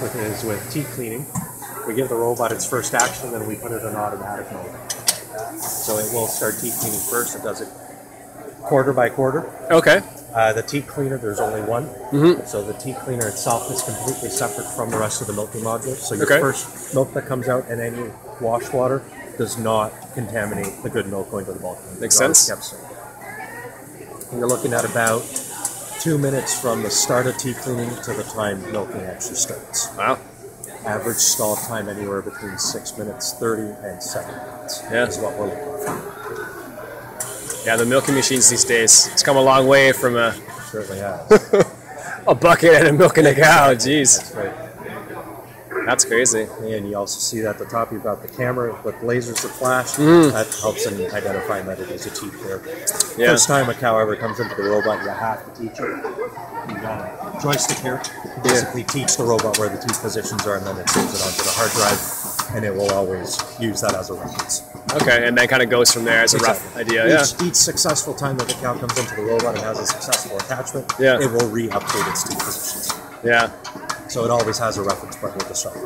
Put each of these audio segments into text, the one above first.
with is with teat cleaning. We give the robot its first action, then we put it in automatic mode. So it will start teat cleaning first. It does it quarter by quarter. Okay. Uh, the teat cleaner, there's only one. Mhm. So the teat cleaner itself is completely separate from the rest of the milking module. So your Okay. first milk that comes out in any wash water does not contaminate the good milk going to the bulk. Makes sense. kept. And you're looking at about two minutes from the start of teat cleaning to the time milking actually starts. Wow. Average stall time anywhere between six minutes thirty and seven minutes. Yeah. is what we're looking for. Yeah, the milking machines these days. It's come a long way from a, Certainly has. a bucket and a milking a cow. Jeez. That's right. That's crazy. And you also see that at the top you've got the camera with lasers that flash. Mm. That helps in identifying that it is a teat there. Yeah. First time a cow ever comes into the robot, you have to teach it. You got a joystick here. You basically teach the robot where the teat positions are, and then it saves it onto the hard drive, and it will always use that as a reference. Okay, and then kind of goes from there as a rough Exactly. idea. Yeah. Each, each successful time that the cow comes into the robot and has a successful attachment, Yeah. it will re-update its teat positions. Yeah. So it always has a reference point with the start.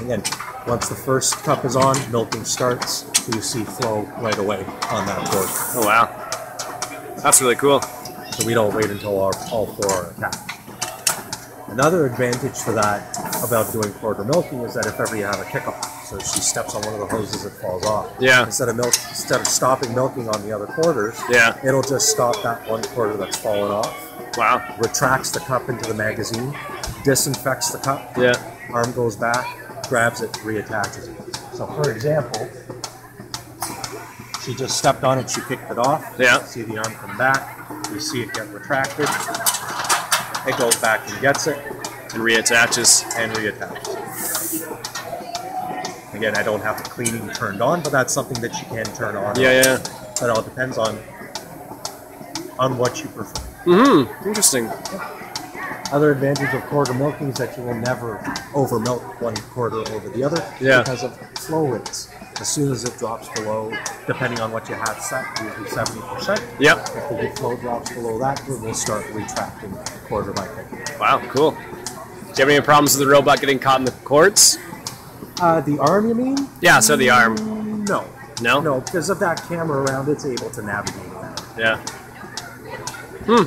Again, once the first cup is on, milking starts, you see flow right away on that cord. Oh wow. That's really cool. So we don't wait until our, all four are attached. Another advantage for that about doing quarter milking is that if ever you have a kickoff, so she steps on one of the hoses, it falls off. Yeah. Instead of milk, instead of stopping milking on the other quarters, Yeah. it'll just stop that one quarter that's fallen off, Wow. retracts the cup into the magazine, disinfects the cup, Yeah. arm goes back, grabs it, reattaches it. So, for example, she just stepped on it, she kicked it off. Yeah. See the arm come back, you see it get retracted. It goes back and gets it And reattaches. and reattaches. Again, I don't have the cleaning turned on, but that's something that you can turn on. Yeah, yeah. That all depends on on what you prefer. Mm-hmm. Interesting. Other advantage of quarter milking is that you will never over milk one quarter over the other Yeah. because of flow rates. As soon as it drops below, depending on what you have set, usually 70%, Yep. if the flow drops below that, it will start retracting quarter by quarter. Wow, cool. Do you have any problems with the robot getting caught in the cords? Uh, the arm, you mean? Yeah, so the arm. No. No? No, because of that camera around, it's able to navigate around. Yeah. Hmm.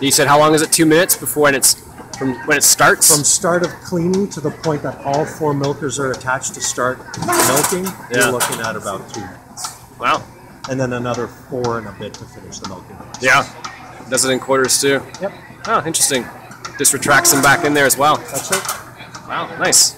You said how long is it? Two minutes before when it's from when it starts? From start of cleaning to the point that all four milkers are attached to start milking, Yeah. you're looking at about two minutes. wow. And then another four and a bit to finish the milking. process. Yeah. Does it in quarters too? Yep, Oh, interesting. Just retracts them back in there as well. that's it. Wow, nice.